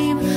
dream.